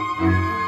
Música